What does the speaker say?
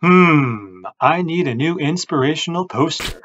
Hmm, I need a new inspirational poster.